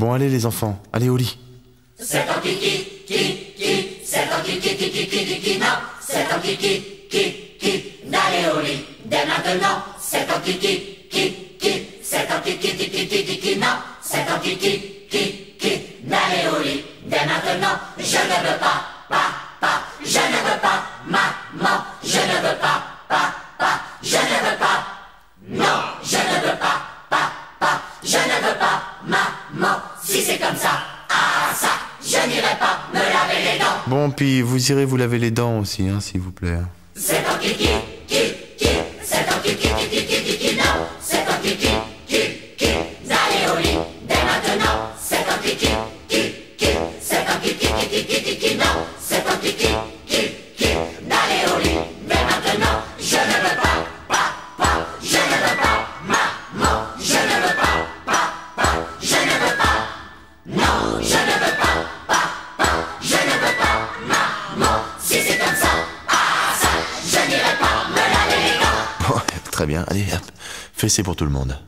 Bon, allez les enfants, allez au lit. C'est un kiki, qui, qui, c'est un kiki, qui, qui, qui, non, c'est un kiki, qui, qui, au lit, dès maintenant, c'est un kiki, qui, qui, c'est un kiki, qui, qui, qui, qui, non, c'est un kiki, qui, qui, au lit, dès maintenant, je ne veux pas, pas, pas, je ne veux pas, maman, je ne veux pas, pas, pas, je ne veux pas, non, je ne veux pas, pas, pas, je ne veux pas, maman, si c'est comme ça, ah ça, je n'irai pas me laver les dents. Bon, puis vous irez vous laver les dents aussi, hein, s'il vous plaît. C'est un kiki, qui, c'est un kiki, qui, qui, qui, très bien, allez, hop, fessez pour tout le monde.